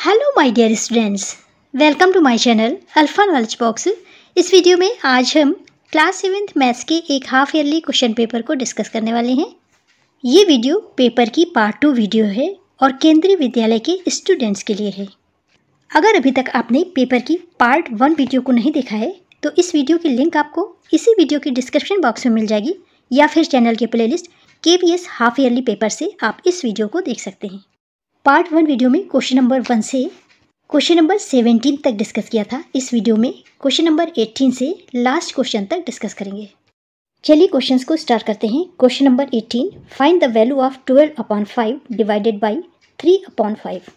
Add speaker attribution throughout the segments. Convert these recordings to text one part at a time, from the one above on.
Speaker 1: Hello my dear students welcome to my channel Alpha Knowledge Box इस video में आज हम क्लास सेवेंथ मैथ्स के एक हाफ़ ईयरली क्वेश्चन पेपर को डिस्कस करने वाले हैं। ये वीडियो पेपर की पार्ट टू वीडियो है और केंद्रीय विद्यालय के स्टूडेंट्स के लिए है। अगर अभी तक आपने पेपर की पार्ट वन वीडियो को नहीं देखा है तो इस वीडियो की लिंक आपको इसी वीडियो के डिस्क्रिप्शन बॉक्स में मिल जाएगी या फिर चैनल के प्लेलिस्ट के हाफ़ ईयरली पेपर से आप इस वीडियो को देख सकते हैं। पार्ट वन वीडियो में क्वेश्चन नंबर वन से क्वेश्चन नंबर सेवेंटीन तक डिस्कस किया था। इस वीडियो में क्वेश्चन नंबर एट्टीन से लास्ट क्वेश्चन तक डिस्कस करेंगे। चलिए क्वेश्चंस को स्टार्ट करते हैं। Question number eighteen find the value of twelve upon five divided by three upon five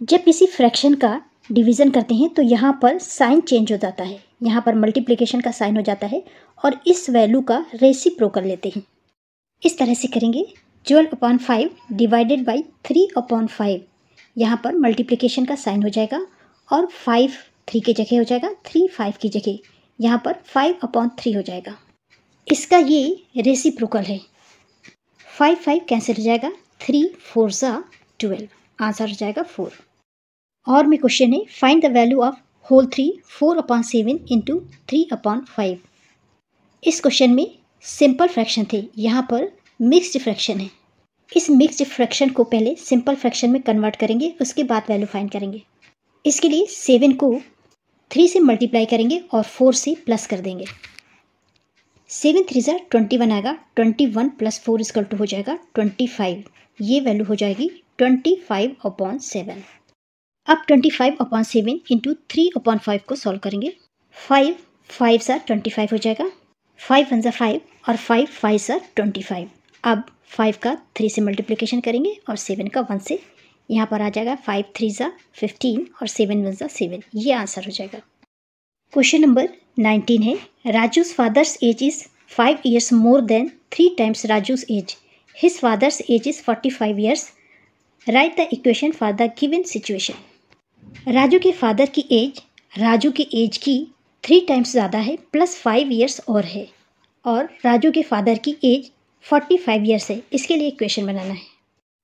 Speaker 1: जब किसी फ्रैक्शन का डिवीज़न करते हैं तो यहाँ पर साइन चेंज हो जाता है। यहाँ पर मल्टीप्लिकेशन का साइन हो जाता है और इस वैल्यू का रेसिप्रो कर लेते हैं। इस तरह से करेंगे। Twelve upon five divided by three upon five. यहाँ पर मल्टीप्लिकेशन का साइन हो जाएगा और फाइव थ्री की जगह हो जाएगा, थ्री फाइव की जगह। यहाँ पर फाइव अपॉन थ्री हो जाएगा। इसका ये रेसिप्रोकल है। फाइव फाइव कैंसिल हो जाएगा, थ्री फोर ज़ा ट्वेल्व। आंसर हो जाएगा फोर। और में क्वेश्चन है find the value of whole three four upon seven into three upon five इस क्वेश्चन में सिंपल फ्रैक्शन थे। यहाँ पर मिक्स्ड फ्रैक्शन है। इस मिक्स्ड फ्रैक्शन को पहले सिंपल फ्रैक्शन में कन्वर्ट करेंगे, उसके बाद वैल्यू फाइंड करेंगे। इसके लिए सेवन को थ्री से मल्टीप्लाई करेंगे और फोर से प्लस कर देंगे। सेवन थ्री ज़ा ट्वेंटी वन आएगा twenty one plus four equal to हो जाएगा ट्वेंटी फाइव ये वैल्यू हो जाएगी ट्वेंटी फाइव अपॉन सेवन अब twenty five upon seven into three upon five को सॉल्व करेंगे। फाइव फाइव सा ट्वेंटी फाइव हो जाएगा। फाइव वन ज़ा फाइव और फाइव फाइव सा ट्वेंटी फाइव अब फाइव का थ्री से मल्टीप्लिकेशन करेंगे और सेवन का वन से, यहाँ पर आ जाएगा फाइव, थ्री ज़ा फिफ्टीन और सेवन वन ज़ा सेवन। ये आंसर हो जाएगा। क्वेश्चन नंबर नाइनटीन है। Raju's father's age is five years more than three times Raju's age his father's age is forty five years write the equation for the given situation Raju के father की as Raju की as की three times ज़्यादा है plus five years और है। और राजू के फादर की एज फोर्टी फाइव ईयर्स है। इसके लिए क्वेश्चन बनाना है।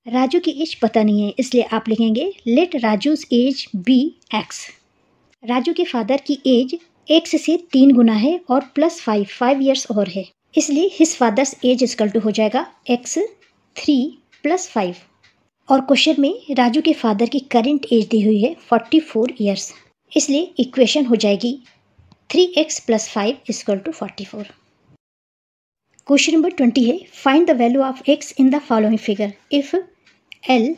Speaker 1: राजू की एज पता नहीं है, इसलिए आप लिखेंगे let Raju's age be x Raju के फादर की एज एक्स से तीन गुना है और प्लस फाइव फाइव ईयर्स और है। इसलिए his father's age equal to हो जाएगा एक्स थ्री प्लस फाइव और क्वेश्चन में राजू के फादर की करंट एज दी हुई है फोर्टी फोर ईयर्स इसलिए इक्वेशन हो जाएगी three x plus five equal to forty four question number twenty है find the value of x in the following figure if L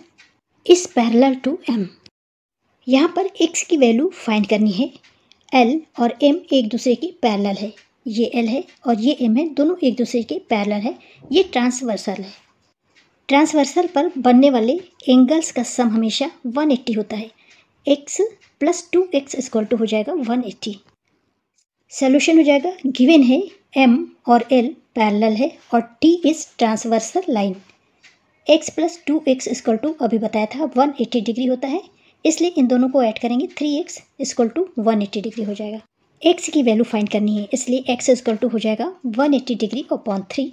Speaker 1: is parallel to M यहाँ पर x की value find करनी है। L और M एक दूसरे की पैरल है। ये एल है और ये एम है, दोनों एक दूसरे के पैरल है। ये ट्रांसवर्सल है। ट्रांसवर्सल पर बनने वाले एंगल्स का सम हमेशा 180 होता है। X plus two x equal to हो जाएगा 180 सोल्यूशन हो जाएगा गिवन है। एम और एल पैरेलल है और T is transversal line x plus two x equal to अभी बताया था वन एट्टी डिग्री होता है। इसलिए इन दोनों को ऐड करेंगे three x equal to one eighty degree हो जाएगा। एक्स की वैल्यू फाइंड करनी है, इसलिए एक्स इक्वल टू हो जाएगा one eighty degree upon three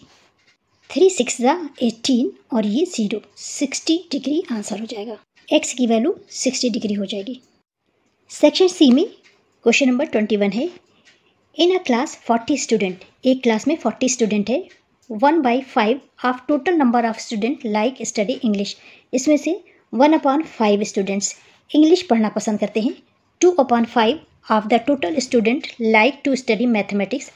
Speaker 1: three six ज़ा एटीन और ये ज़ीरो सिक्सटी डिग्री आंसर हो जाएगा। एक्स की वैल्यू सिक्सटी डिग्री हो जाएगी। सेक्शन सी में क्वेश्चन नंबर ट्वेंटी वन है। In a class forty student एक क्लास में फोर्टी स्टूडेंट है. One by five of total number of student like study English इसमें से one upon five students English पढ़ना पसंद करते हैं. Two upon five of the total student like to study mathematics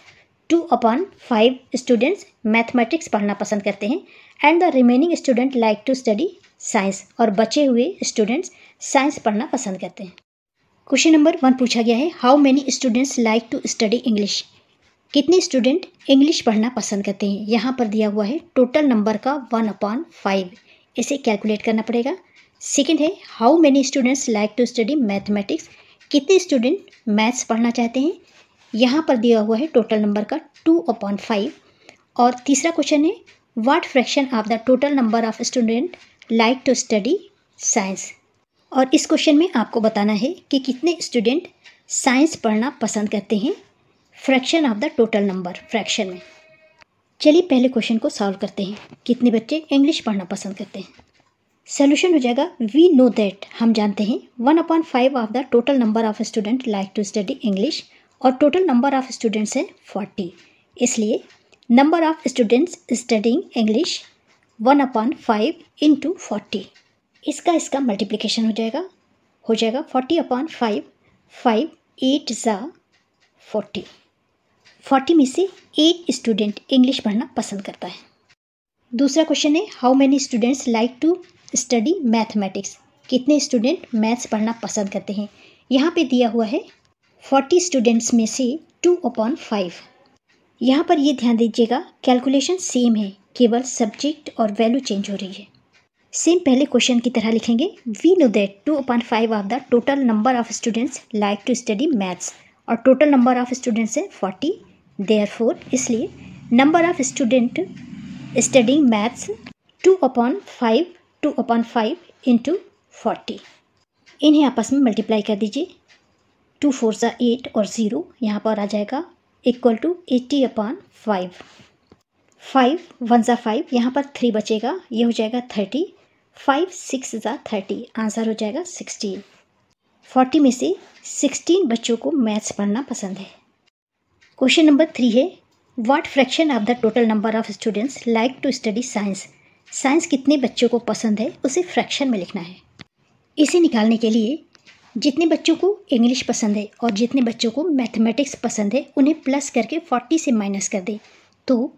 Speaker 1: two upon five students mathematics पढ़ना पसंद करते हैं. And the remaining student like to study science और बचे हुए स्टूडेंट्स साइंस पढ़ना पसंद करते हैं. क्वेश्चन नंबर वन पूछा गया है how many students like to study English कितने स्टूडेंट इंग्लिश पढ़ना पसंद करते हैं? यहाँ पर दिया हुआ है टोटल नंबर का वन अपॉन फाइव इसे कैलकुलेट करना पड़ेगा. सेकेंड है how many students like to study mathematics कितने स्टूडेंट मैथ्स पढ़ना चाहते हैं? यहाँ पर दिया हुआ है टोटल नंबर का टू अपॉन फाइव और तीसरा क्वेश्चन है what fraction of the total number of student like to study science और इस क्वेश्चन में आपको बताना है कि कितने स्टूडेंट साइंस पढ़ना पसंद करते हैं। Fraction of the total number, fraction में। चलिए पहले क्वेश्चन को सॉल्व करते हैं। कितने बच्चे इंग्लिश पढ़ना पसंद करते हैं? सोल्यूशन हो जाएगा वी नो दैट हम जानते हैं one upon five of the total number of student like to study English और टोटल नंबर ऑफ़ स्टूडेंट्स है फोर्टी इसलिए number of students studying English one upon five into forty इसका इसका multiplication हो जाएगा हो जाएगा forty upon five five eight ज़ा फोर्टी फोर्टी में से एट स्टूडेंट इंग्लिश पढ़ना पसंद करता है। दूसरा क्वेश्चन है how many students like to study mathematics कितने स्टूडेंट मैथ्स पढ़ना पसंद करते हैं? यहाँ पे दिया हुआ है फोर्टी स्टूडेंट्स में से टू अपॉन फाइव यहाँ पर ये ध्यान दीजिएगा कैलकुलेशन सेम है, केवल सब्जेक्ट और वैल्यू चेंज हो रही है। सेम पहले क्वेश्चन की तरह लिखेंगे। We know that two upon five of the total number of students like to study maths और टोटल नंबर ऑफ़ स्टूडेंट्स है फोर्टी देयर फोर इसलिए number of student studying maths two upon five two upon five into forty इन्हें आपस में multiply कर दीजिए। Two four ज़ा eight और ज़ीरो यहाँ पर आ जाएगा। Equal to eighty upon five five one ज़ा फाइव यहाँ पर थ्री बचेगा। ये हो जाएगा थर्टी फाइव, सिक्स ज़ा थर्टी। आंसर हो जाएगा सिक्सटीन। फोर्टी में से सिक्सटीन बच्चों को मैथ्स पढ़ना पसंद है। क्वेश्चन नंबर थ्री है what fraction of the total number of students like to study science science कितने बच्चों को पसंद है, उसे फ्रैक्शन में लिखना है। इसे निकालने के लिए जितने बच्चों को इंग्लिश पसंद है और जितने बच्चों को मैथमेटिक्स पसंद है, उन्हें प्लस करके फोर्टी से माइनस कर दे। तो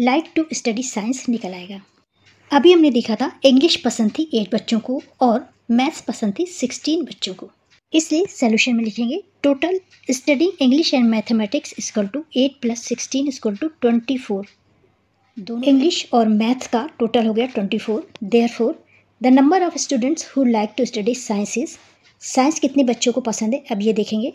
Speaker 1: लाइक टू स्टडी साइंस निकल आएगा। अभी हमने देखा था इंग्लिश पसंद थी एट बच्चों को और मैथ्स पसंद थी सिक्सटीन बच्चों को। इसलिए सोल्यूशन में लिखेंगे total study English and mathematics equal to eight plus sixteen equal to twenty four दोनों इंग्लिश और मैथ का टोटल हो गया twenty four therefore the number of students who like to study sciences science कितने बच्चों को पसंद है? अब ये देखेंगे।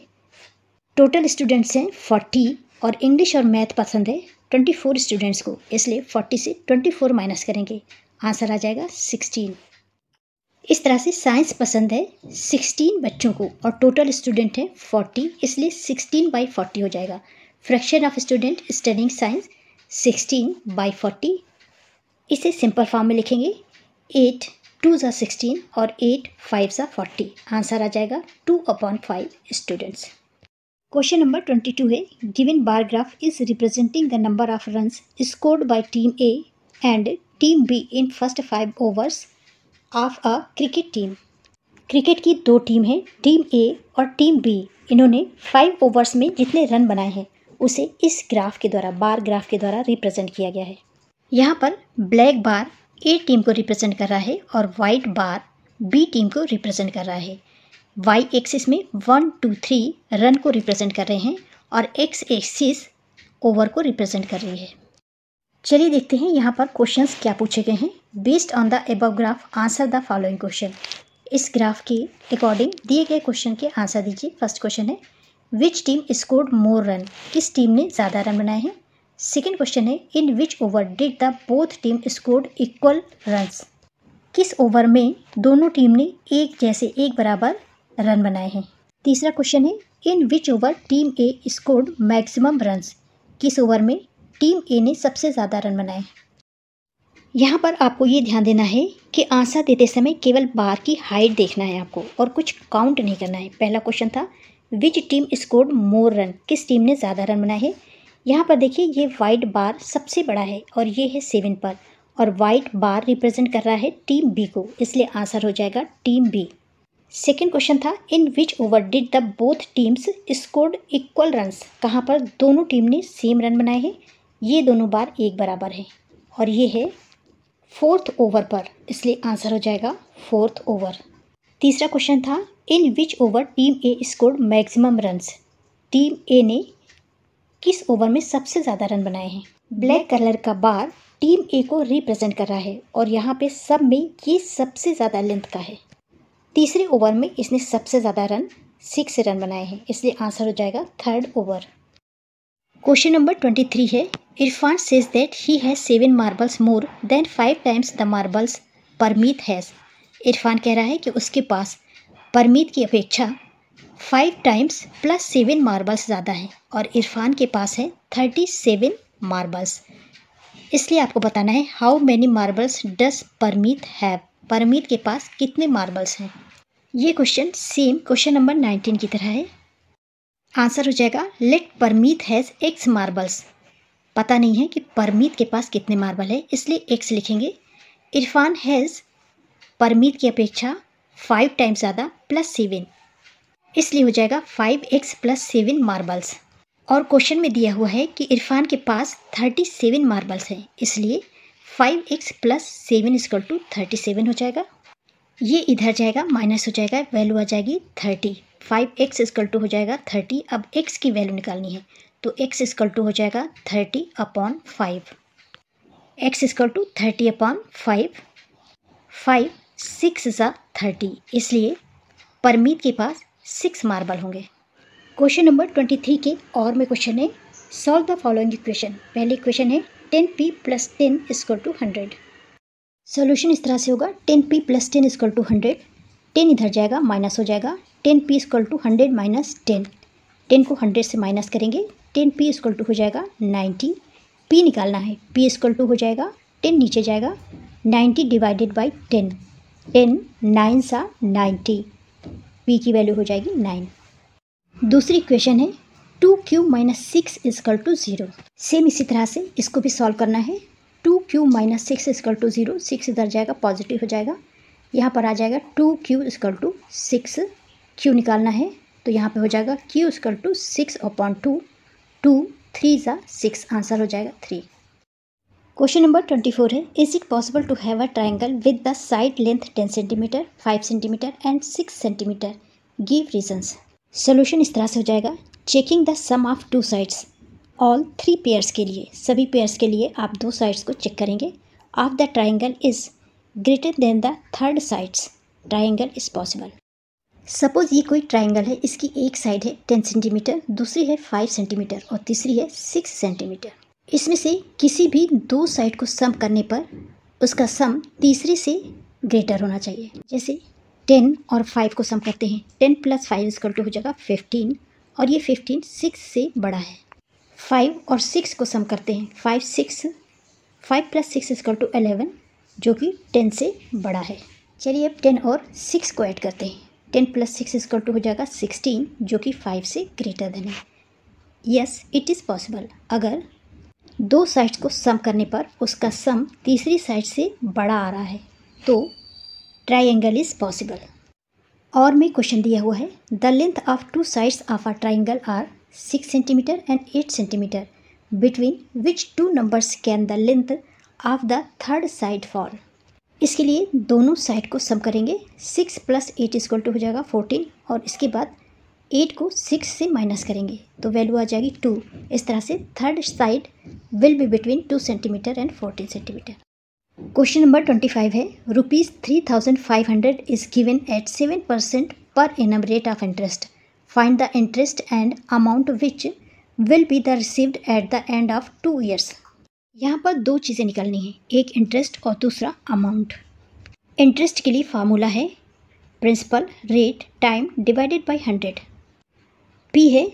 Speaker 1: टोटल स्टूडेंट्स हैं फोर्टी और इंग्लिश और मैथ पसंद है ट्वेंटी फोर स्टूडेंट्स को इसलिए फोर्टी से ट्वेंटी फोर माइनस करेंगे। आंसर आ जाएगा सिक्सटीन इस तरह से साइंस पसंद है सिक्सटीन बच्चों को और टोटल स्टूडेंट है फोर्टी इसलिए सिक्सटीन बाई फोर्टी हो जाएगा. Fraction of student studying science sixteen by forty इसे सिंपल फॉर्म में लिखेंगे. एट टू ज़ा सिक्सटीन और एट फाइव ज़ा फोर्टी आंसर आ जाएगा two upon five students question number twenty two है. Given bar graph is representing the number of runs scored by team A and team B in first five overs of a cricket team cricket की दो team है team A और team B इन्होंने five overs में जितने run बनाए हैं, उसे इस ग्राफ के द्वारा बार ग्राफ के द्वारा रिप्रेजेंट किया गया है। यहाँ पर ब्लैक बार ए टीम को रिप्रेजेंट कर रहा है और वाइट बार बी टीम को रिप्रेजेंट कर रहा है। वाई एक्सिस में वन टू थ्री रन को रिप्रेजेंट कर रहे हैं और एक्स एक्सिस ओवर को रिप्रेजेंट कर रही है। चलिए देखते हैं यहाँ पर क्वेश्चंस क्या पूछे गए हैं। Based on the above graph answer the following question इस ग्राफ के अकॉर्डिंग दिए गए क्वेश्चन के आंसर दीजिए। फ़र्स्ट क्वेश्चन है which team scored more run किस टीम ने ज़्यादा रन बनाए हैं? सेकेंड क्वेश्चन है in which over did the both team scored equal runs किस ओवर में दोनों टीम ने एक जैसे एक बराबर रन बनाए हैं? तीसरा क्वेश्चन है in which over team A scored maximum runs किस ओवर में टीम ए ने सबसे ज़्यादा रन बनाए। यहाँ पर आपको ये ध्यान देना है कि आंसर देते समय केवल बार की हाइट देखना है आपको और कुछ काउंट नहीं करना है। पहला क्वेश्चन था which team scored more run किस टीम ने ज़्यादा रन बनाए हैं? यहाँ पर देखिए, ये वाइट बार सबसे बड़ा है और ये है सेवन पर और वाइट बार रिप्रेजेंट कर रहा है टीम बी को, इसलिए आंसर हो जाएगा टीम बी सेकेंड क्वेश्चन था in which over did the both teams scored equal runs कहाँ पर दोनों टीम ने सेम रन बनाए हैं? ये दोनों बार एक बराबर है। और ये है फोर्थ ओवर पर। इसलिए आंसर हो जाएगा फोर्थ ओवर। तीसरा क्वेश्चन था, in which over team A scored maximum runs team A ने किस ओवर में सबसे ज़्यादा रन बनाए हैं? ब्लैक कलर का बार टीम ए को रिप्रेजेंट कर रहा है और यहाँ पे सब में ये सबसे ज़्यादा लेंथ का है। तीसरे ओवर में इसने सबसे ज़्यादा रन सिक्स रन बनाए हैं। इसलिए आंसर हो जाएगा third over question number twenty three है। Irfan says that he has seven marbles more than five times the marbles Parmeet has Irfan कह रहा है कि उसके पास परमीत की अपेक्षा five times plus seven marbles ज़्यादा हैं और इरफान के पास है थर्टी सेवन मार्बल्स इसलिए आपको बताना है how many marbles does Parmeet have Parmeet के पास कितने मार्बल्स हैं? ये question same question number nineteen की तरह है। आंसर हो जाएगा let Parmeet has X marbles पता नहीं है कि परमीत के पास कितने मार्बल है, इसलिए एक्स लिखेंगे। इरफान हैज़ परमीत की अपेक्षा फाइव टाइम्स ज़्यादा प्लस सेवन इसलिए हो जाएगा five X plus seven marbles और क्वेश्चन में दिया हुआ है कि इरफान के पास थर्टी सेवन मार्बल्स हैं, इसलिए five X plus seven equal to thirty seven हो जाएगा। ये इधर जाएगा, माइनस हो जाएगा, वैल्यू आ जाएगी thirty. Five X equal to हो जाएगा थर्टी। अब एक्स की वैल्यू निकालनी है तो एक्स इजकल टू हो जाएगा thirty upon five. X equal to thirty upon five. Five six ज़ा थर्टी, इसलिए परमीत के पास सिक्स मार्बल होंगे। क्वेश्चन नंबर ट्वेंटी थ्री के और में क्वेश्चन है, सॉल्व द फॉलोइंग इक्वेशन। पहले इक्वेशन है ten P plus ten equal to hundred. Solution इस तरह से होगा, ten P plus ten equal to hundred, ten इधर जाएगा, माइनस हो जाएगा, ten P equal to hundred minus ten. Ten को हंड्रेड से माइनस करेंगे, टेन पी इजक्ल टू हो जाएगा नाइन्टी पी निकालना है, पी इजक्ल टू हो जाएगा, टेन नीचे जाएगा ninety divided by ten. Ten nine सा नाइन्टी पी की वैल्यू हो जाएगी नाइन। दूसरी इक्वेशन है, two Q minus six equal to zero. Same इसी तरह से इसको भी सॉल्व करना है। Two Q minus six equal to zero, six इधर जाएगा, पॉजिटिव हो जाएगा। यहाँ पर आ जाएगा two Q equal to six, Q निकालना है तो यहाँ पे हो जाएगा Q equal to six upon two two three ज़ा सिक्स आंसर हो जाएगा three. Question number twenty four है, is it possible to have a triangle with the side length ten centimetre, five centimetre and six centimetre? Give reasons solution इस तरह से हो जाएगा, checking the sum of two sides. All three pairs के लिए, सभी pairs के लिए आप दो साइड्स को चेक करेंगे। Of the triangle is greater than the third sides triangle is possible suppose ये कोई ट्राइंगल है, इसकी एक साइड है टेन सेंटीमीटर दूसरी है फाइव सेंटीमीटर और तीसरी है सिक्स सेंटीमीटर इसमें से किसी भी दो साइड को सम करने पर उसका सम तीसरे से ग्रेटर होना चाहिए। जैसे टेन और फाइव को सम करते हैं ten plus five equal to हो जाएगा फिफ्टीन और ये फिफ्टीन सिक्स से बड़ा है। फाइव और सिक्स को सम करते हैं। Five, six, five plus six equal to eleven जो कि टेन से बड़ा है। चलिए अब टेन और सिक्स को ऐड करते हैं। Ten plus six equal to हो जाएगा सिक्सटीन, जो कि फाइव से ग्रेटर देन है। Yes, it is possible. अगर दो साइड्स को सम करने पर उसका सम तीसरी साइड से बड़ा आ रहा है तो ट्राइंगल इज़ पॉसिबल। और में क्वेश्चन दिया हुआ है, the length of two sides of a triangle are six centimetre and eight centimetre between which two numbers can the length of the third side fall इसके लिए दोनों साइड को sum करेंगे। Six plus eight equal to हो जाएगा fourteen और इसके बाद एट को सिक्स से माइनस करेंगे। तो वैल्यू आ जाएगी टू इस तरह से third side will be between two centimetre and fourteen centimetre question number twenty five है। Rupees three thousand five hundred is given at seven percent per annum rate of interest find the interest and amount which will be the received at the end of two years यहाँ पर दो चीज़ें निकलनी हैं। एक interest और दूसरा amount interest के लिए फार्मूला है principal rate time divided by hundred P है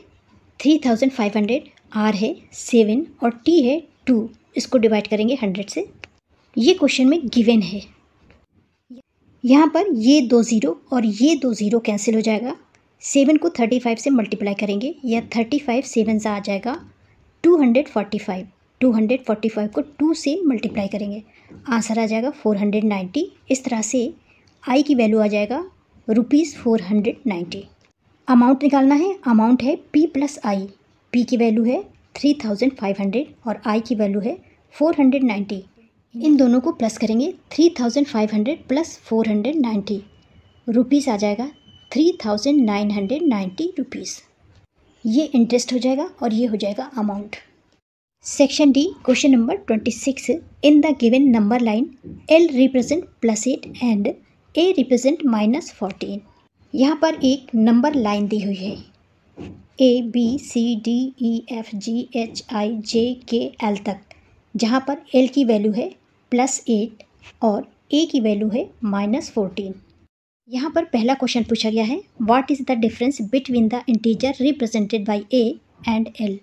Speaker 1: three thousand five hundred R है सेवन और टी है टू इसको डिवाइड करेंगे हंड्रेड से। ये क्वेश्चन में गिवन है। यहाँ पर ये दो ज़ीरो और ये दो ज़ीरो कैंसिल हो जाएगा। सेवन को थर्टी फाइव से मल्टीप्लाई करेंगे या थर्टी फाइव सेवन से आ जाएगा, two hundred forty five, two hundred forty five को टू से मल्टीप्लाई करेंगे, आंसर आ जाएगा फोर हंड्रेड नाइन्टी इस तरह से आई की वैल्यू आ जाएगा rupees four hundred ninety amount निकालना है, अमाउंट है पी प्लस आई। पी की वैल्यू है थ्री थाउज़ेंड फाइव हंड्रेड और आई की वैल्यू है फोर हंड्रेड नाइन्टी इन दोनों को प्लस करेंगे, three thousand five hundred plus four hundred ninety rupees आ जाएगा three thousand nine hundred ninety rupees ये इंटरेस्ट हो जाएगा और ये हो जाएगा amount section D question number twenty six in the given number line L represent plus eight and A represent minus fourteen यहाँ पर एक नंबर लाइन दी हुई है। A B C D E F G H I J K L तक। जहाँ पर L की वैल्यू है प्लस एट और ए की वैल्यू है माइनस फोर्टीन यहाँ पर पहला क्वेश्चन पूछा गया है what is the difference between the integer represented by A and L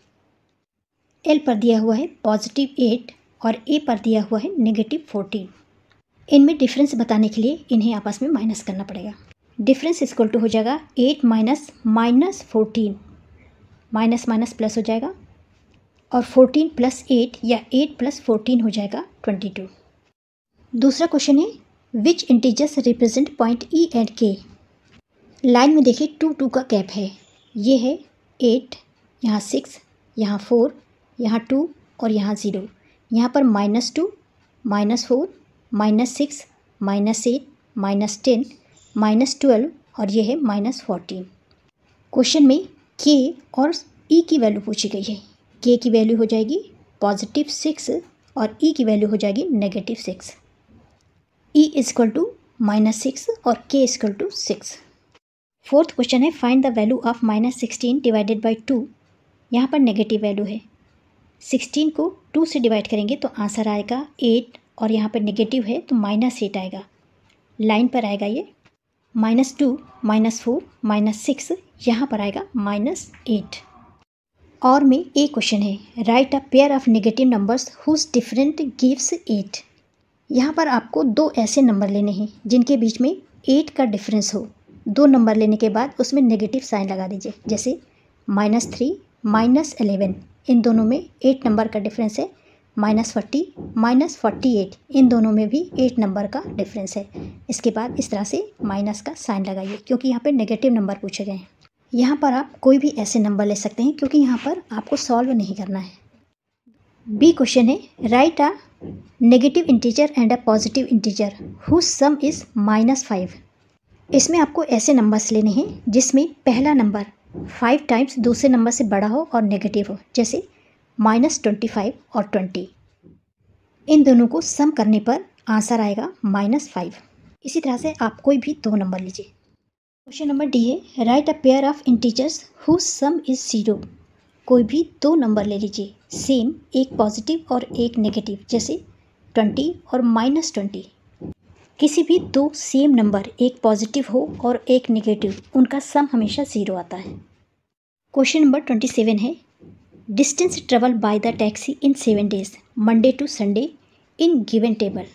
Speaker 1: L पर दिया हुआ है पॉजिटिव एट और ए पर दिया हुआ है नेगेटिव फोर्टीन इनमें डिफरेंस बताने के लिए इन्हें आपस में माइनस करना पड़ेगा. डिफरेंस इक्वल टू हो जाएगा eight minus minus fourteen minus minus plus हो जाएगा और फोर्टीन प्लस एट या एट प्लस फोर्टीन हो जाएगा ट्वेंटी टू दूसरा क्वेश्चन है which integers represent point E and K line में देखिए टू टू का गैप है। ये है एट यहाँ सिक्स यहाँ फोर यहाँ टू और यहाँ ज़ीरो यहाँ पर minus two minus four minus six minus eight minus ten minus twelve और ये है माइनस फोर्टीन क्वेश्चन में के और ई e की वैल्यू पूछी गई है। के की वैल्यू हो जाएगी पॉजिटिव सिक्स और ई e की वैल्यू हो जाएगी negative six E equal to minus six और K equal to six fourth question है find the value of minus sixteen divided by two यहाँ पर नेगेटिव वैल्यू है. सिक्सटीन को टू से डिवाइड करेंगे तो आंसर आएगा एट और यहाँ पर नेगेटिव है तो माइनस एट आएगा. लाइन पर आएगा ये. Minus two minus four minus six यहाँ पर आएगा माइनस एट और में एक क्वेश्चन है write a pair of negative numbers whose different gives eight यहाँ पर आपको दो ऐसे नंबर लेने हैं, जिनके बीच में एट का डिफरेंस हो। दो नंबर लेने के बाद उसमें नेगेटिव साइन लगा दीजिए, जैसे माइनस थ्री माइनस एलेवन इन दोनों में एट नंबर का डिफरेंस है minus forty minus forty eight इन दोनों में भी एट नंबर का डिफरेंस है। इसके बाद इस तरह से माइनस का साइन लगाइए, क्योंकि यहाँ पर नेगेटिव नंबर पूछे गए हैं। यहाँ पर आप कोई भी ऐसे नंबर ले सकते हैं, क्योंकि यहाँ पर आपको सॉल्व नहीं करना है। बी क्वेश्चन है right a negative integer and a positive integer who sum is minus five इसमें आपको ऐसे नंबर्स लेने हैं, जिसमें पहला नंबर फाइव टाइम्स दूसरे नंबर से बड़ा हो और नेगेटिव हो, जैसे माइनस ट्वेंटी फाइव और ट्वेंटी इन दोनों को सम करने पर आंसर आएगा माइनस फाइव इसी तरह से आप कोई भी दो नंबर लीजिए। क्वेश्चन नंबर डी है right a pair of integers who sum is zero कोई भी दो नंबर ले लीजिए। सेम एक पॉजिटिव और एक नेगेटिव जैसे ट्वेंटी और माइनस ट्वेंटी किसी भी दो सेम नंबर एक पॉजिटिव हो और एक नेगेटिव उनका सम हमेशा ज़ीरो आता है। क्वेश्चन नंबर ट्वेंटी सेवन है। Distance travel by the taxi in seven days Monday to Sunday in given table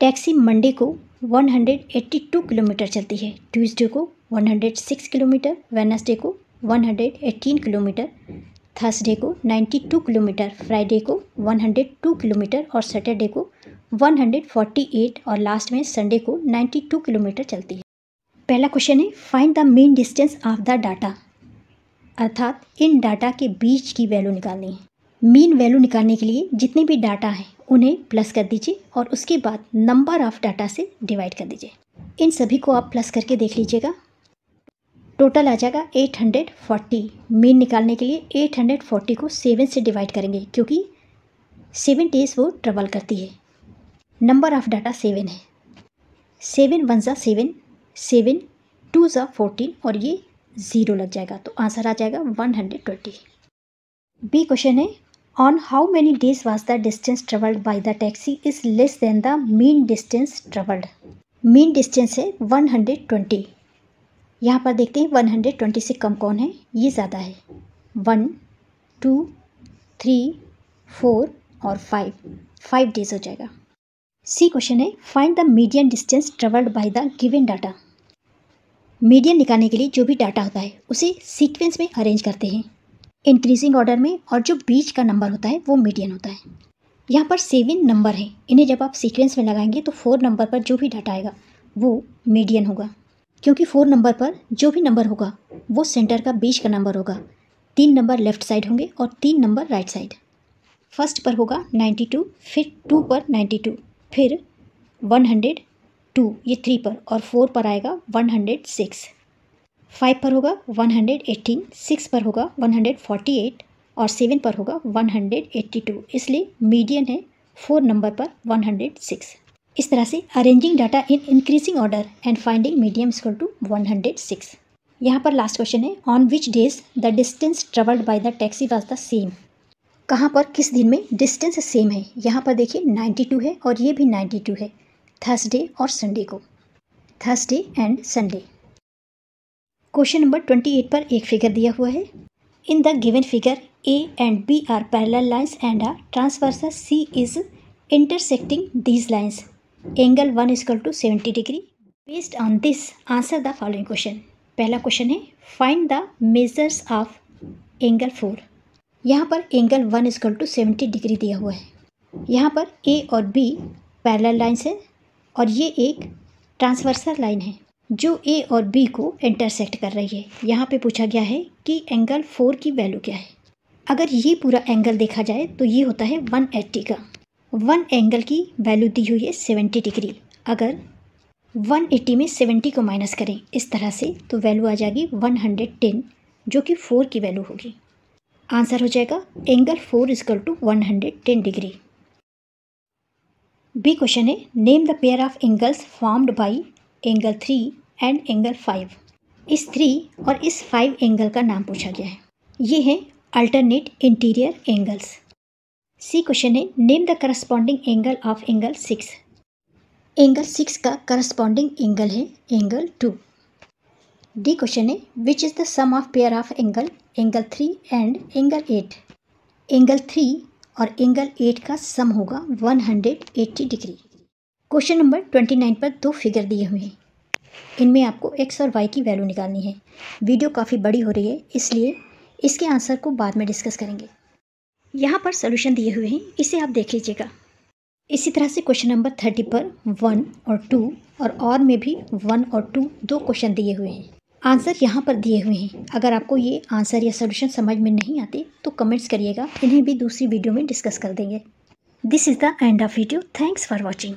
Speaker 1: taxi Monday को 182 किलोमीटर चलती है। ट्यूसडे को 106 किलोमीटर वेनसडे को 118 किलोमीटर। थर्सडे को 92 किलोमीटर, फ्राइडे को 102 किलोमीटर और सैटरडे को 148 और लास्ट में संडे को 92 किलोमीटर चलती है। पहला क्वेश्चन है find the mean distance of the data अर्थात, इन डाटा के बीच की वैल्यू निकालनी है। मीन वैल्यू निकालने के लिए जितने भी डाटा हैं, उन्हें प्लस कर दीजिए और उसके बाद नंबर ऑफ़ डाटा से डिवाइड कर दीजिए। इन सभी को आप प्लस करके देख लीजिएगा। टोटल आ जाएगा 840 मीन निकालने के लिए 840 को सेवन से डिवाइड करेंगे, क्योंकि सेवन डेज़ वो ट्रेवल करती है। नंबर ऑफ़ डाटा सेवन है। सेवन वन ज़ा सेवन सेवन टू ज़ा फोर्टीन और ये ज़ीरो लग जाएगा तो आंसर आ जाएगा one hundred twenty B question है on how many days was the distance travelled by the taxi is less than the mean distance travelled mean distance है वन हंड्रेड ट्वेंटी यहाँ पर देखते हैं वन हंड्रेड ट्वेंटी से कम कौन है? ये ज़्यादा है। वन टू थ्री फोर और फाइव फाइव डेज़ हो जाएगा। सी क्वेश्चन है find the median distance travelled by the given data median निकालने के लिए जो भी डाटा होता है, उसे सीक्वेंस में अरेंज करते हैं। इंक्रीजिंग ऑर्डर में और जो बीच का नंबर होता है, वो मीडियन होता है। यहाँ पर सेवन नंबर है। इन्हें जब आप सीक्वेंस में लगाएँगे तो फोर नंबर पर जो भी डाटा आएगा, वो मीडियन होगा। क्योंकि फोर नंबर पर जो भी नंबर होगा, वो सेंटर का बीच का नंबर होगा। तीन नंबर लेफ़्ट साइड होंगे और तीन नंबर राइट साइड। फ़र्स्ट पर होगा नाइन्टी टू, फिर टू पर नाइन्टी टू, फिर वन हंड्रेड टू, ये थ्री पर, और फोर पर आएगा वन हंड्रेड सिक्स। फाइव पर होगा वन हंड्रेड एटीन, सिक्स पर होगा वन हंड्रेड फोर्टी एट, और सेवन पर होगा वन हंड्रेड एट्टी टू। इसलिए मीडियन है फोर नंबर पर वन हंड्रेड सिक्स। इस तरह से arranging data in increasing order and finding medium equal to one hundred six यहाँ पर लास्ट क्वेश्चन है on which days the distance travelled by the taxi was the same कहाँ पर, किस दिन में डिस्टेंस सेम है? यहाँ पर देखिए नाइन्टी टू है और ये भी नाइन्टी टू है थर्सडे और संडे को। Thursday and Sunday question number twenty eight पर एक फिगर दिया हुआ है। In the given figure A and B are parallel lines and are transversal C is intersecting these lines angle one equal to seventy degree based on this answer the following question पहला question है find the measures of angle four यहाँ पर angle one equal to seventy degree दिया हुआ है। यहाँ पर ए और बी पैरेलल लाइन्स है और ये एक ट्रांसवर्सल लाइन है, जो ए और बी को इंटरसेक्ट कर रही है। यहाँ पे पूछा गया है कि एंगल फोर की वैल्यू क्या है। अगर ये पूरा एंगल देखा जाए तो ये होता है वन एट्टी का। वन एंगल की वैल्यू दी हुई है सेवेंटी डिग्री अगर वन एट्टी में सेवेंटी को माइनस करें, इस तरह से तो वैल्यू आ जाएगी वन हंड्रेड टेन जो कि फोर की वैल्यू होगी. आंसर हो जाएगा angle four equal to one hundred ten degree B question है name the pair of angles formed by angle three and angle five इस थ्री और इस फाइव एंगल का नाम पूछा गया है. ये है alternate interior angles C question है, name the corresponding angle of angle six angle six का करस्पॉन्डिंग एंगल है एंगल टू डी क्वेश्चन है which is the sum of pair of angle angle three and angle eight angle three और angle eight का sum होगा one hundred eighty degree question number twenty nine पर दो figure दिए हुए हैं। इनमें आपको एक्स और वाई की वैल्यू निकालनी है। वीडियो काफ़ी बड़ी हो रही है, इसलिए इसके आंसर को बाद में डिस्कस करेंगे। यहाँ पर सोल्यूशन दिए हुए हैं, इसे आप देख लीजिएगा। इसी तरह से क्वेश्चन नंबर थर्टी पर वन और टू और और में भी वन और टू दो क्वेश्चन दिए हुए हैं। आंसर यहाँ पर दिए हुए हैं। अगर आपको ये आंसर या सोल्यूशन समझ में नहीं आते तो कमेंट्स करिएगा, इन्हें भी दूसरी वीडियो में डिस्कस कर देंगे। This is the end of video thanks for watching